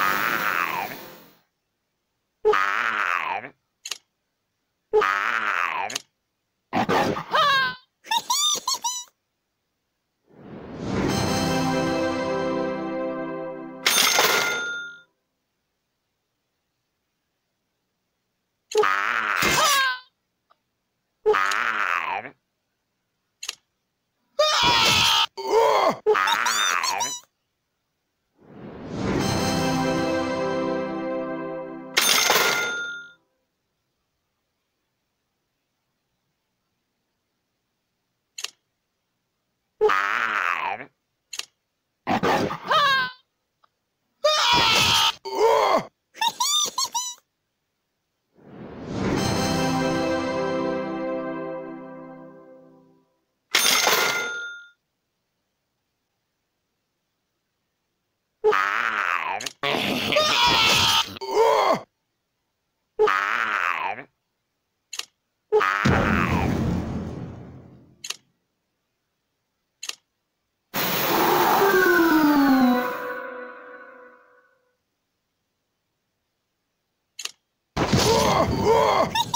Ah! oh.